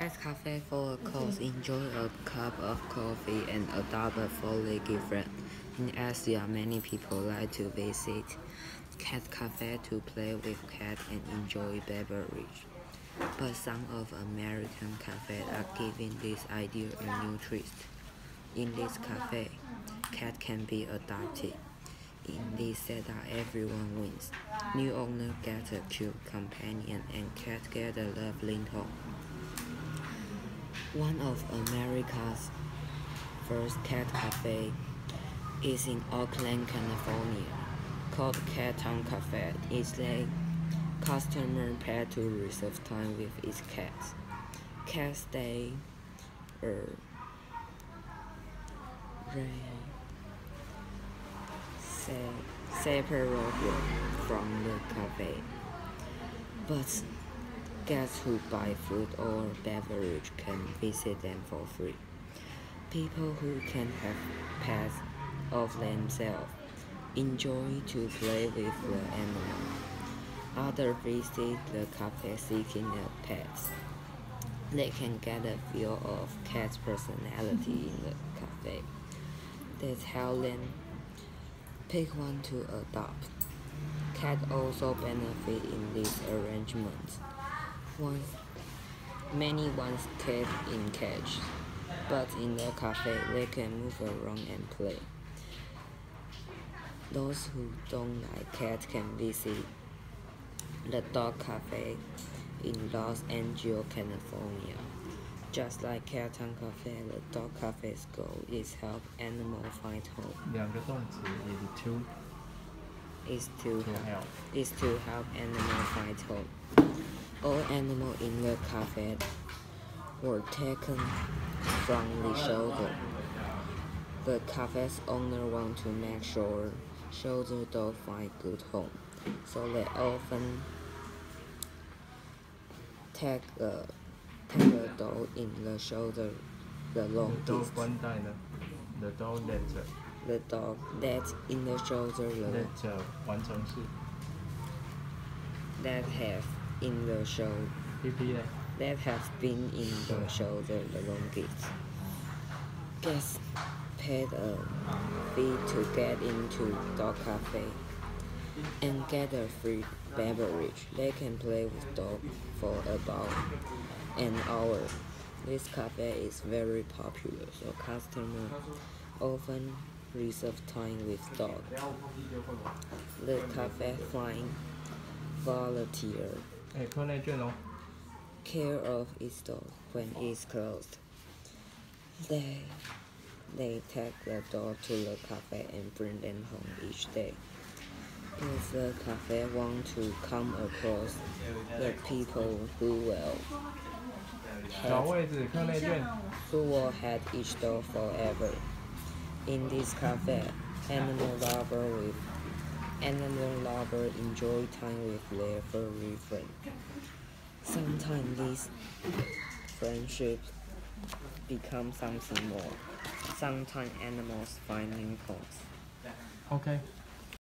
Cat Cafe for locals mm-hmm. enjoy a cup of coffee and a double for leaky friend. In Asia, many people like to visit Cat Cafe to play with cat and enjoy beverage. But some of American cafes are giving this idea a new twist. In this cafe, cat can be adopted. In this setup, everyone wins. New owner get a cute companion and cat get a lovely home. One of America's first cat cafe is in Oakland, California, called Cat Town Cafe. It's a customer pay to reserve time with its cats. Cats stay er, separate from the cafe, but Guests who buy food or beverage can visit them for free. People who can have pets of themselves enjoy to play with the animal. Others visit the cafe seeking a pet. They can get a feel of cat's personality in the cafe. That's how them pick one to adopt. Cats also benefit in these arrangements once, many once kept in cage, but in the cafe they can move around and play. Those who don't like cats can visit the dog cafe in Los Angeles, California. Just like Cat Town Cafe, the dog cafe's goal is help animals find home. 两个动词 is to Is to to help. is to help animals find home. All animals in the cafe were taken from the shelter. The cafe's owner wanted to make sure shelter dogs find good home, so they often take a take a dog in the shelter. the long the dog the dog that uh, the dog that in the shoulder the uh, that have in the show that have been in the show the, the longest gets paid a fee to get into dog cafe and get a free beverage. They can play with dog for about an hour. This cafe is very popular, so customers often reserve time with dog. The cafe finds volunteers care of its dog when it's closed. They, they take the dog to the cafe and bring them home each day. If the cafe want to come across the people who will had, who will have each dog forever. In this cafe, animal lover with animal lover enjoy time with their furry friend. Sometimes these friendships become something more. Sometimes animals find homes. OK。